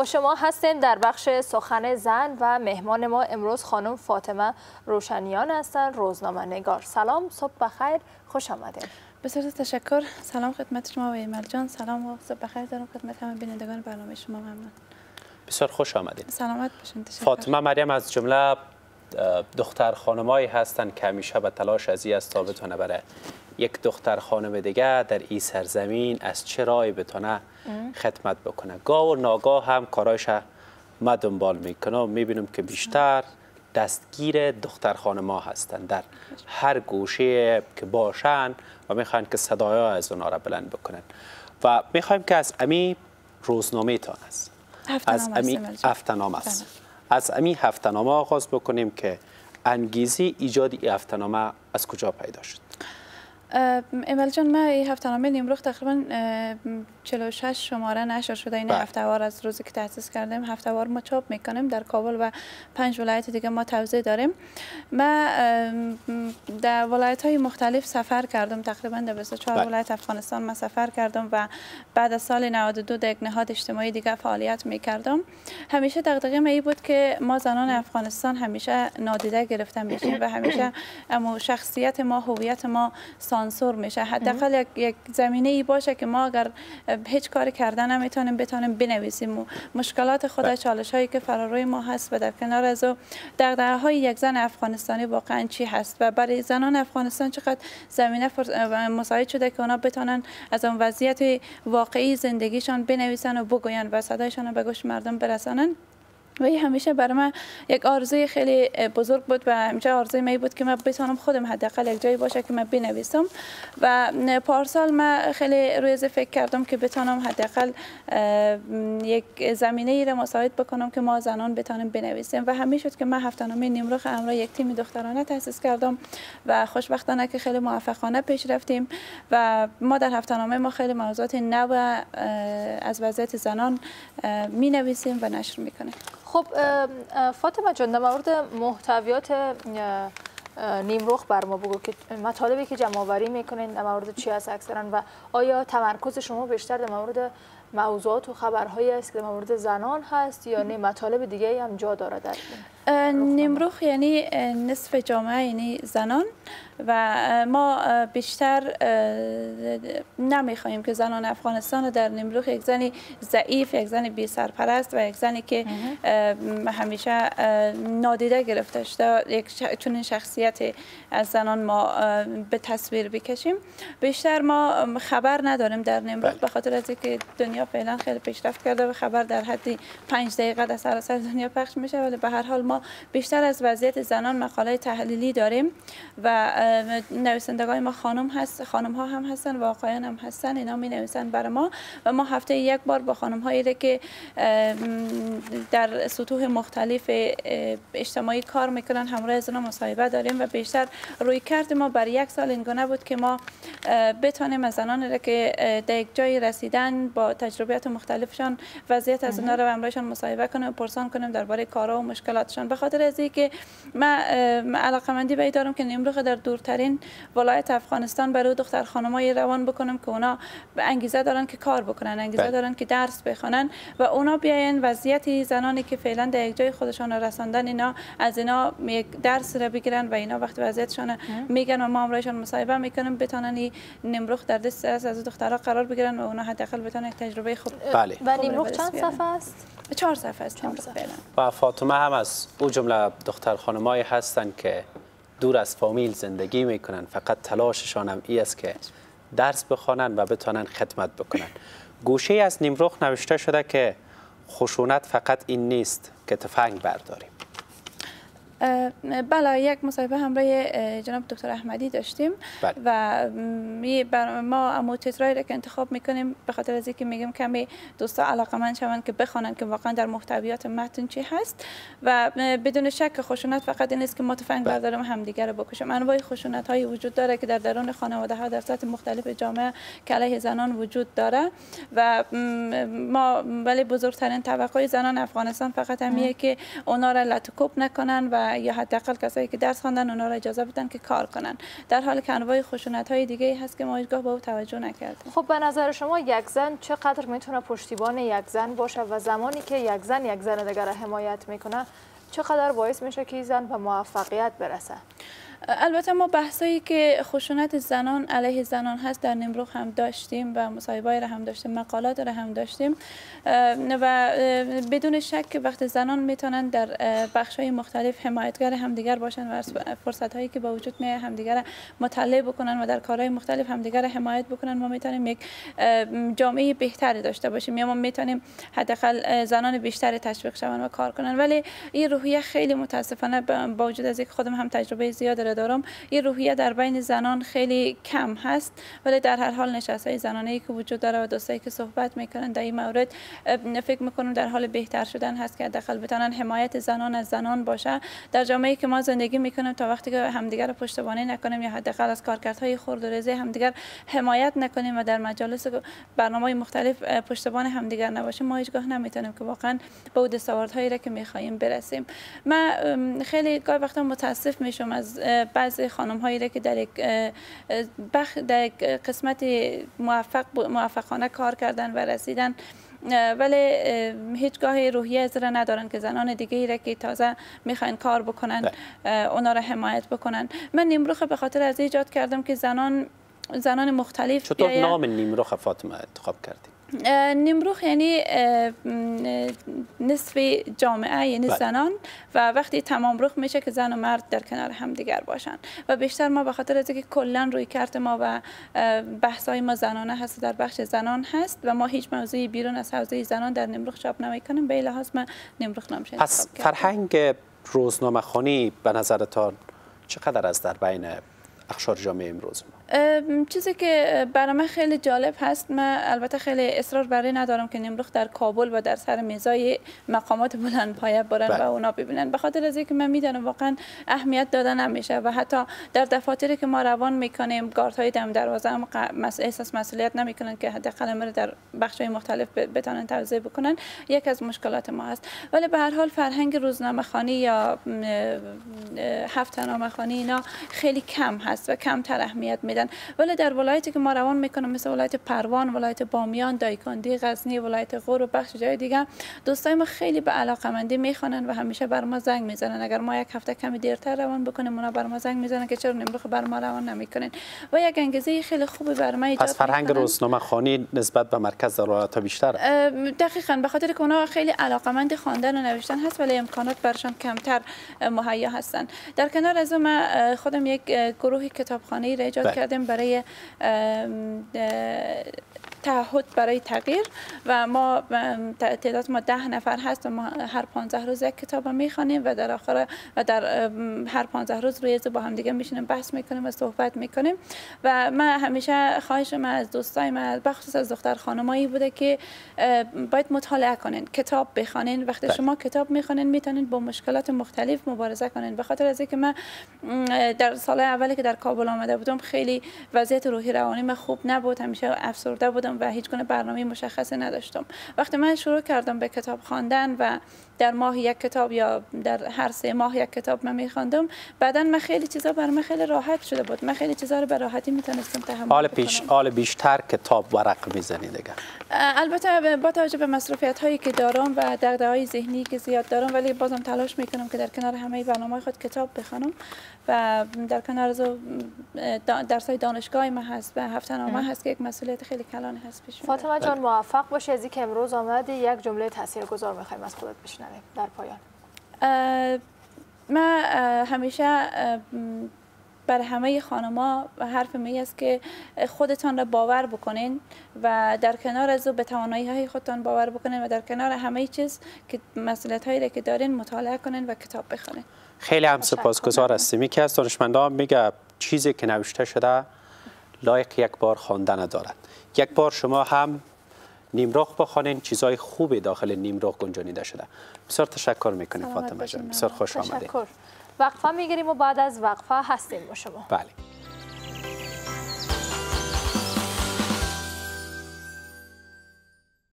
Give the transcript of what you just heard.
با شما هستیم در بخش سخن زن و مهمان ما امروز خانم فاطمه روشنیان هستند روزنامه نگار سلام صبح بخیر خوش آمدید. بسیار تشکر. سلام خدمت شما و ایمل جان. سلام و صبح بخیر. دارم خدمت همه بینندگان برنامه شما. ممنون. بسیار خوش آمدید. سلامت باشین تشکر. فاطمه مریم از جمله دختر خانمایی هستند که همیشه به تلاش از است تا بتونه برای یک دختر خانم دیگه در این سرزمین از چه رای بتونه خدمت بکنه؟ گاه و ناگاه هم کارایش ما دنبال می‌کنم می‌بینم که بیشتر دستگیر دختر خانم ها هستند در هر گوشه که باشن و می‌خواین که صدای از اونا را بلند بکنن. و می‌خوایم که از امی روزنامه تان است. از امی هفتنامه است. از امی هفتنامه آغاز بکنیم که انگیزی ایجاد این هفتنامه از کجا پیدا شد؟ ایمل جان ما این هفته نامه نیمروخ تقریبا 46 شماره نشر شده این بله. هفته وار از روزی که تاسیس کردیم هفته وار ما چاپ می‌کنیم در کابل و پنج ولایت دیگه ما توزیع داریم ما در ولایت های مختلف سفر کردم تقریبا در 24 بله. ولایت افغانستان ما سفر کردم و بعد از سال 92 در یک نهاد اجتماعی دیگه فعالیت می‌کردم همیشه دغدغه ما بود که ما زنان افغانستان همیشه نادیده گرفته میشیم و همیشه اما شخصیت ما هویت ما سانسور میشه. حداقل یک زمینه ای باشه که ما اگر هیچ کاری کردن نمی‌تونیم بتونیم بنویسیم. مشکلات خود بله. چالش هایی که فراروی ما هست و در کنار از دغدغه های یک زن افغانستانی واقعا چی هست و برای زنان افغانستان چقدر زمینه مساعد شده که اونا بتونن از اون وضعیت واقعی زندگیشان بنویسن و بگوین و صدایشان به گوش مردم برسانن؟ و این همیشه برای من یک آرزوی خیلی بزرگ بود و همیشه آرزوی می بود که من بتونم خودم حداقل یک جایی باشه که من بنویسم. و پارسال من خیلی روی فکر کردم که بتونم حداقل یک زمینه ای را مساعد بکنم که ما زنان بتونیم بنویسیم. و همین شد که من هفته‌نامه نیمروخ امرا یک تیم دخترانه تاسیس کردم و خوشبختانه که خیلی موفقانه پیش رفتیم. و ما در هفته‌نامه ما خیلی موضوعات نو از وضعیت زنان می نویسیم و نشر می‌کنیم خب فاطمه جان در مورد محتویات نیمروخ بر ما بگو که مطالبی که جمع آوری می‌کنین در مورد چی هست اکثرا و آیا تمرکز شما بیشتر در مورد موضوعات و خبرهایی است که در مورد زنان هست یا نه؟ مطالب دیگه هم جا داره در نیمروخ یعنی نصف جامعه یعنی زنان و ما بیشتر نمی‌خواهیم که زنان افغانستان در نیمروخ یک زنی ضعیف یک زنی بی سرپرست و یک زنی که همیشه نادیده گرفته شده یک چنین شخصیت از زنان ما به تصویر بکشیم بیشتر ما خبر نداریم در نیمروخ بله. به خاطر از اینکه دنیا فعلا خیلی پیشرفت کرده و خبر در حدی پنج دقیقه در سراسر دنیا پخش میشه ولی به هر حال ما بیشتر از وضعیت زنان مقاله تحلیلی داریم و نویسندگان ما خانم هست خانم ها هم هستن و آقایان هم هستن اینا می نویسن برای ما و ما هفته یک بار با خانم هایی که در سطوح مختلف اجتماعی کار می‌کنن همراه از مصاحبه داریم و بیشتر روی کرد ما برای یک سال اینگونه بود که ما بتانیم از زنان که در یک جای رسیدن با تجربیات مختلفشان وضعیت از اونا رو همراهشان مصاحبه کنیم و پرسان کنیم درباره کارها و مشکلاتشان. به خاطر از اینکه ما علاقمندی به دارم که نیمروخ در دورترین ولایت افغانستان برای دختر خانمای روان بکنم که اونا انگیزه دارن که کار بکنن انگیزه بله. دارن که درس بخونن و اونا بیاین وضعیت زنانی که فعلا در یک جای خودشان رساندن اینا از اینا یک درس را بگیرن و اینا وقتی وضعیتشان میگن و ما امرایشان مصاحبه می‌کنیم بتونن نمروخ در دست از دخترها قرار بگیرن و اونا حداقل بتونن تجربه خوب بله. و نمروخ چند صفحه است؟ چهار صفحه است. و فاطمه هم از او جمله دختر خانمایی هستند که دور از فامیل زندگی می‌کنن. فقط تلاششان هم ای است که درس بخوانند و بتونن خدمت بکنن. گوشه از نیمروخ نوشته شده که خشونت فقط این نیست که تفنگ برداریم. بله یک مصاحبه همراه جناب دکتر احمدی داشتیم بله. و ما امو تیترایی را که انتخاب می‌کنیم به خاطر از اینکه میگیم کمی دوستا علاقه من شوند که بخوانند که واقعا در محتویات متن چی هست و بدون شک خشونت فقط این است که ما تفنگ بله. برداریم همدیگه رو بکشیم انواع خشونت هایی وجود داره که در درون خانواده ها در سطح مختلف جامعه که علیه زنان وجود داره و ما ولی بزرگترین توقع زنان افغانستان فقط همیه که اونا را لطکوب نکنن و یا حداقل کسایی که درس خواندن اونا را اجازه بدن که کار کنن. در حالی که انواع خشونت های دیگه هست که ما هیچگاه به او توجه نکردیم. خب به نظر شما یک زن چقدر می‌تونه پشتیبان یک زن باشه و زمانی که یک زن یک زن دیگر را حمایت می‌کنه چقدر باعث میشه که زن به موفقیت برسه؟ البته ما بحثایی که خشونت زنان علیه زنان هست در نمروخ هم داشتیم و مصاحبه را هم داشتیم مقالات را هم داشتیم. و بدون شک وقت زنان می‌تونن در بخش های مختلف حمایتگر همدیگر باشن و فرصت هایی که با وجود می همدیگر مطلع بکنن و در کارهای مختلف همدیگر حمایت بکنن ما می‌تونیم یک جامعه بهتری داشته باشیم. یا ما می‌تونیم حداقل زنان بیشتری تشویق شون و کار کنن ولی این روحیه خیلی متاسفانه با وجود از اینکه خودم هم تجربه زیاد دارم این روحیه در بین زنان خیلی کم هست ولی در هر حال نشست های زنانه ای که وجود داره و دوستایی که صحبت می‌کنن در این مورد فکر می‌کنم در حال بهتر شدن هست که دخل بتانن حمایت زنان از زنان باشه. در جامعه که ما زندگی می‌کنیم تا وقتی که همدیگر رو پشتیبانی نکنیم یا حداقل از کارکردهای خرد و رزه همدیگر حمایت نکنیم و در مجالس برنامه مختلف پشتیبان همدیگر نباشیم ما هیچگاه نمی‌تونیم که واقعا به اون دستاوردهایی را که می‌خواهیم برسیم. من خیلی گاهی وقتا متاسف میشم از بعضی خانم هایی که در یک بخ در یک قسمت موفق موفقانه کار کردن و رسیدن ولی هیچگاه روحیه از ندارن که زنان دیگه ای را که تازه می‌خواین کار بکنن اونا را حمایت بکنن. من نیمروخ به خاطر از ایجاد کردم که زنان زنان مختلف چطور نام نیمروخ فاطمه انتخاب کردیم نیمروخ یعنی نصف جامعه یعنی بله. زنان و وقتی تمام روخ میشه که زن و مرد در کنار هم دیگر باشن. و بیشتر ما به خاطر از اینکه کلا روی کرد ما و بحث های ما زنانه هست در بخش زنان هست و ما هیچ موضوعی بیرون از حوزه زنان در نیمروخ چاپ نمی‌کنیم به لحاظ ما نیمروخ نام پس فرهنگ روزنامه خانی به نظرتان چقدر از در بین اخشار جامعه امروز؟ ما چیزی که برای من خیلی جالب هست من البته خیلی اصرار برای ندارم که نمروخ در کابل و در سر میزای مقامات بلند پایه برن و بله. اونا ببینن. به خاطر از اینکه من می‌دانم واقعا اهمیت داده نمیشه و حتی در دفاتری که ما روان می‌کنیم گارد های دم دروازه هم احساس مسئولیت نمی‌کنن که حداقل امر در بخش های مختلف بتانن توضیح بکنن. یک از مشکلات ما هست. ولی به هر حال فرهنگ روزنامه خانی یا هفت نامه خانی اینا خیلی کم هست و کمتر اهمیت میدن. ولی در ولایتی که ما روان می‌کنم مثل ولایت پروان ولایت بامیان دایکاندی غزنی ولایت غور و بخش جای دیگه دوستای ما خیلی به علاقه مندی می‌خوانن و همیشه بر ما زنگ می‌زنن. اگر ما یک هفته کمی دیرتر روان بکنیم اونا بر ما زنگ می‌زنن که چرا نمروخ بر ما روان نمی‌کنین. و یک انگیزه خیلی خوبی بر ما ایجاد پس فرهنگ روزنامه خانی نسبت به مرکز در ولایت بیشتر دقیقاً. به خاطر که اونا خیلی علاقمند خواندن و نوشتن هست ولی امکانات برشان کمتر مهیا هستن. در کنار از ما خودم یک گروه کتابخانه را ایجاد بله. کردیم برای تعهد برای تغییر و ما تعداد ما ده نفر هست و ما هر 15 روز یک کتاب می‌خوانیم و در آخر و در هر 15 روز روی با هم دیگه میشینیم بحث می‌کنیم و صحبت می‌کنیم. و من همیشه خواهش من از دوستای من بخصوص از دختر خانمایی بوده که باید مطالعه کنین کتاب بخوانین. وقتی بله. شما کتاب می‌خوانین می‌تونین با مشکلات مختلف مبارزه کنین. به خاطر از اینکه من در سال اولی که در کابل آمده بودم خیلی وضعیت روحی روانی من خوب نبود همیشه افسرده بودم. و هیچ گونه برنامه مشخصی نداشتم. وقتی من شروع کردم به کتاب خواندن و در ماه یک کتاب یا در هر سه ماه یک کتاب من میخواندم. بعدا من خیلی چیزا برای من خیلی راحت شده بود. من خیلی چیزا رو به راحتی می‌تونستم تحمل حال پیش حال بیشتر کتاب ورق می‌زنی دیگه. البته با توجه به مصروفیت هایی که دارم و دغدغه های ذهنی که زیاد دارم ولی بازم تلاش می‌کنم که در کنار همه برنامه خود کتاب بخوانم و در کنار درس های دانشگاه ما هست و هفته نامه هست که یک مسئولیت خیلی کلان هست پیش فاطمه جان موفق باشی. از اینکه امروز آمدی یک جمله تاثیرگذار می‌خوایم از خودت بشنویم. در پایان. من همیشه بر همه خانما حرف می است که خودتان را باور بکنین و در کنار از او به توانایی های خودتان باور بکنین و در کنار همه چیز که مسئولیت هایی که دارین مطالعه کنین و کتاب بخونین. خیلی هم سپاسگزار هستیم یکی از دانشمندان میگه چیزی که نوشته شده لایق یک بار خواندن دارد یک بار شما هم نیمراخ بخوانین. چیزهای خوبی داخل نیمراخ گنجانیده شده. بسیار تشکر می‌کنیم فاطمه جان. بسیار خوش آمدید وقفه می‌گیریم و بعد از وقفه هستیم با شما. بله.